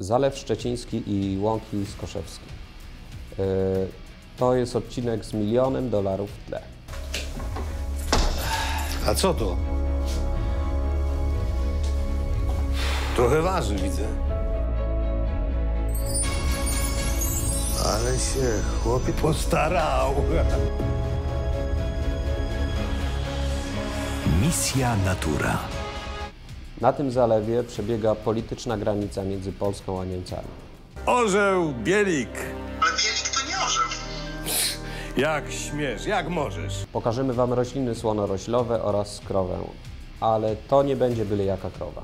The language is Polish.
Zalew Szczeciński i Łąki Skoszewskie. Yy, To jest odcinek z milionem dolarów w tle. A co to? Trochę waży, widzę. Ale się chłopie postarał. Misja Natura. Na tym zalewie przebiega polityczna granica między Polską a Niemcami. Orzeł Bielik. Ale Bielik to nie orzeł. Jak śmiesz, jak możesz. Pokażemy Wam rośliny słonoroślowe oraz krowę, ale to nie będzie byle jaka krowa.